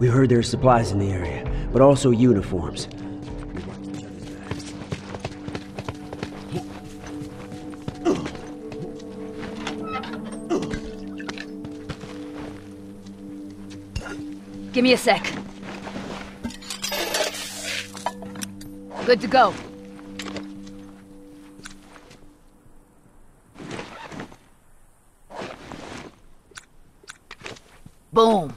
We heard there are supplies in the area, but also uniforms. Give me a sec. Good to go. Boom.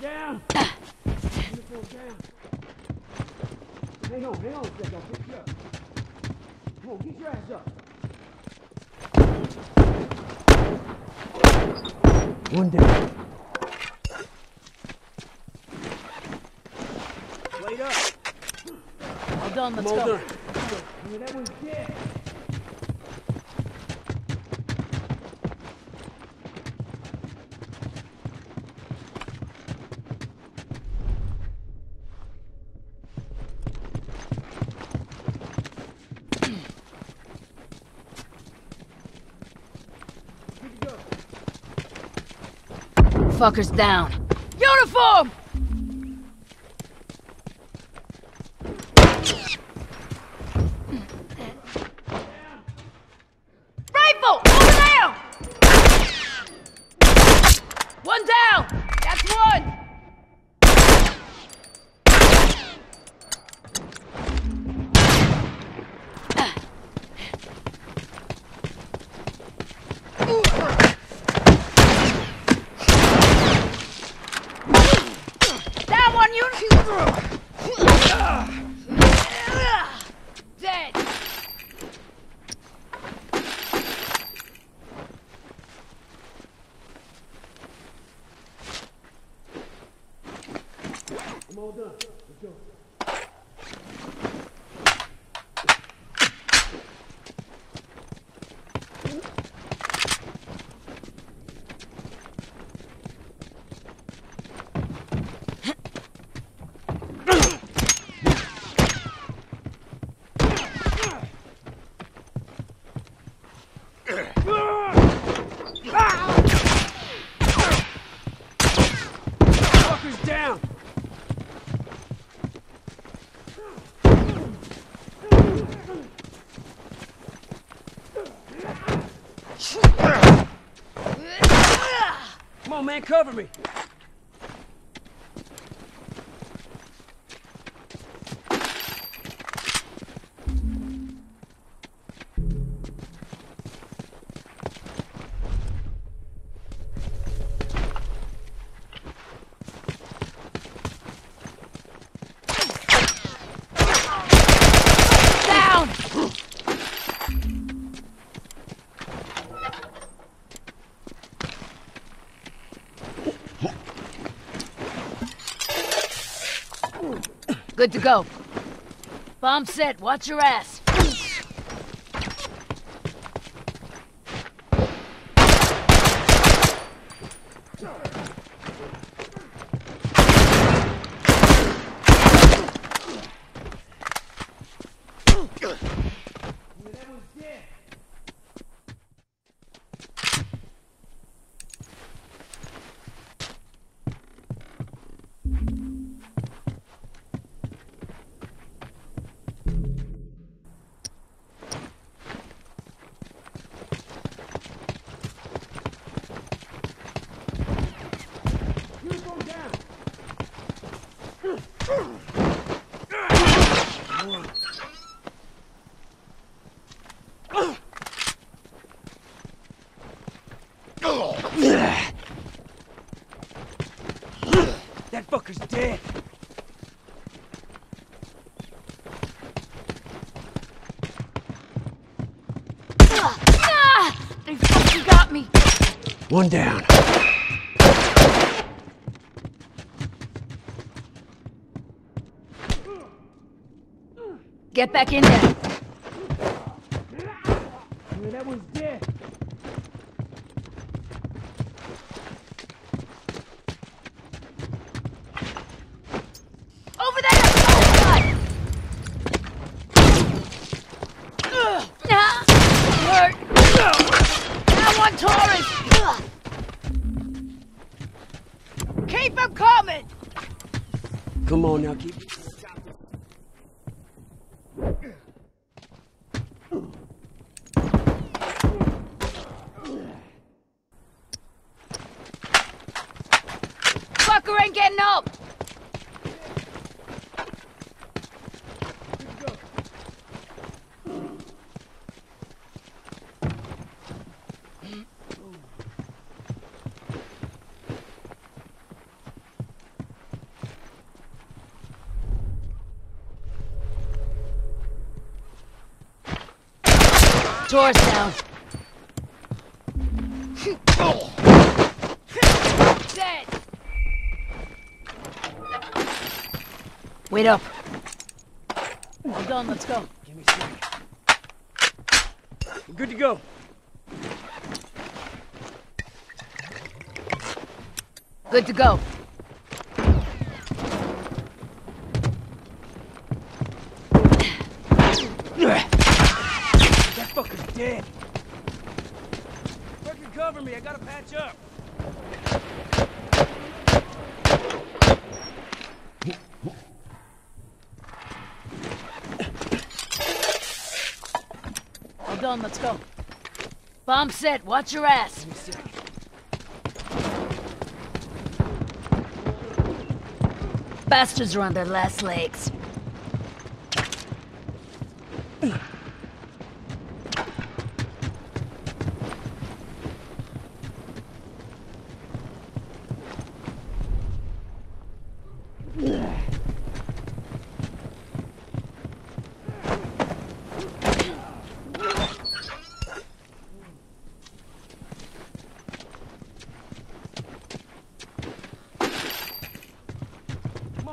Down! down. Hang on, hang on I'll pick you up. Come get your ass up. One down. Wait up. All done, let's Come on, go. done. I mean, that one's dead. Fucker's down. Uniform! Rifle! Over there! One down! That's one! Down one unit! Dead! I'm all done. Let's go. Fuckers down! Come on, man, cover me. Good to go. Bomb set, watch your ass. Uniform down! That fucker's dead. Ah! They fucking got me! One down. Get back in there. Yeah, that was dead. Over there! Oh, one Taurus. Keep them coming. Come on now, keep. Fucker ain't getting up! Door's down. Dead! Wait up. We're done, let's go. Give me a. We're good to go. Good to go. That fucker's dead. Fucking cover me, I gotta patch up. Let's go. Bomb set, watch your ass. Bastards are on their last legs.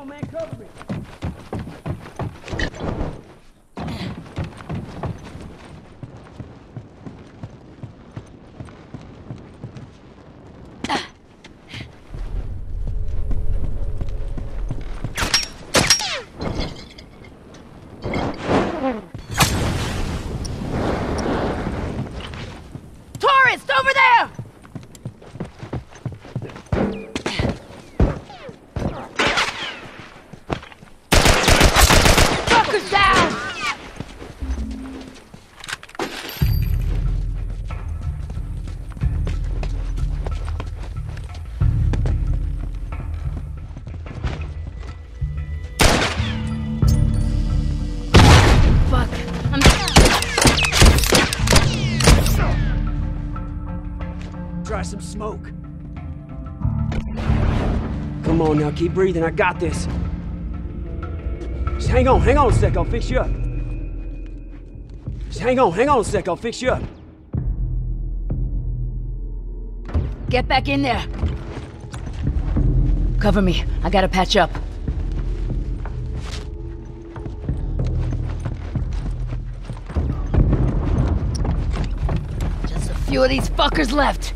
Man, cover me. Try some smoke. Come on now, keep breathing. I got this. Just hang on, hang on a sec. I'll fix you up. Just hang on, hang on a sec. I'll fix you up. Get back in there. Cover me. I gotta patch up. Just a few of these fuckers left.